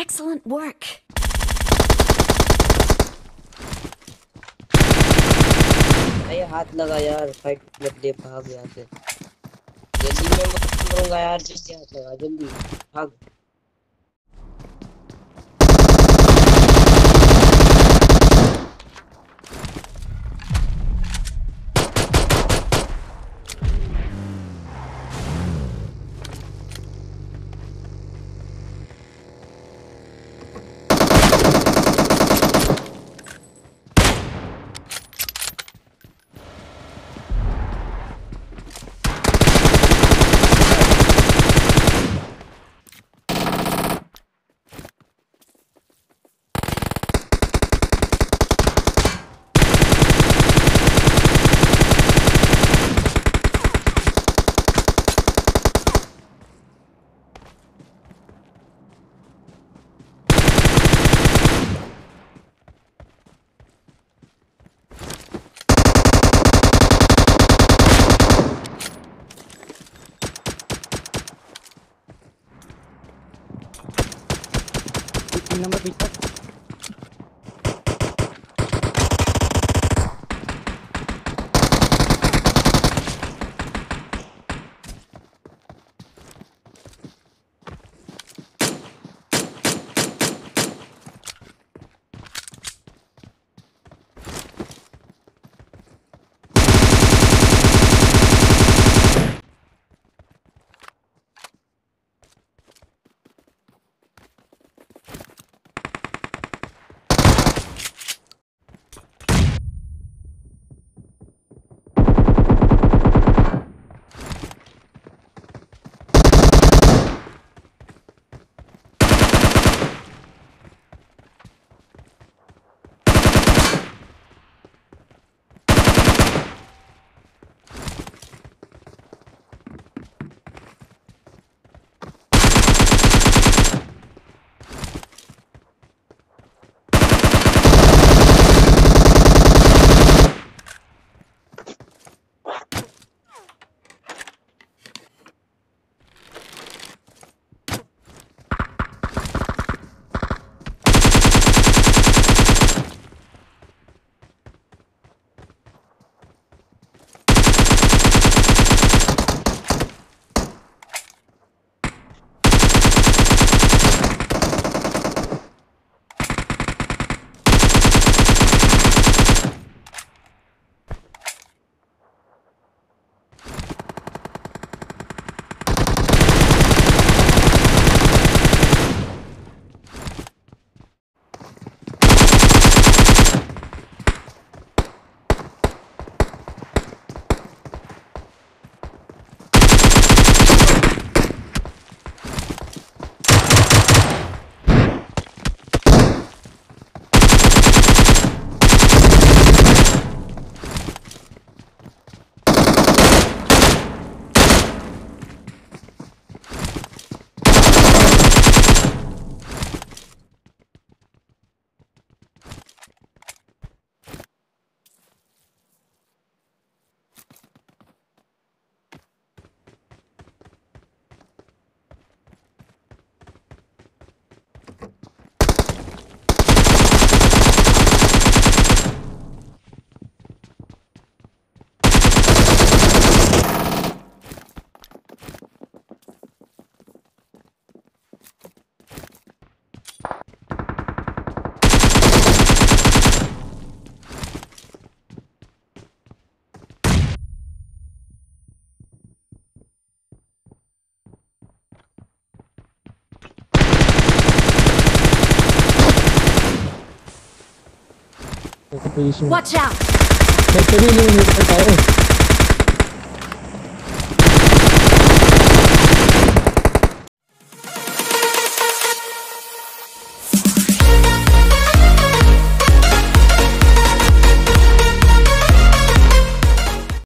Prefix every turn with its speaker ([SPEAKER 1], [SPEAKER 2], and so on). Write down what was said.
[SPEAKER 1] Excellent work.
[SPEAKER 2] अरे हाथ लगा यार फाइट लग दे भाग यहाँ से जल्दी मैं मत करूँगा यार, जल्दी हाथ लगा जल्दी, भाग
[SPEAKER 3] नंबर पीछे
[SPEAKER 1] Watch out!
[SPEAKER 3] May pabiling meter tayo eh.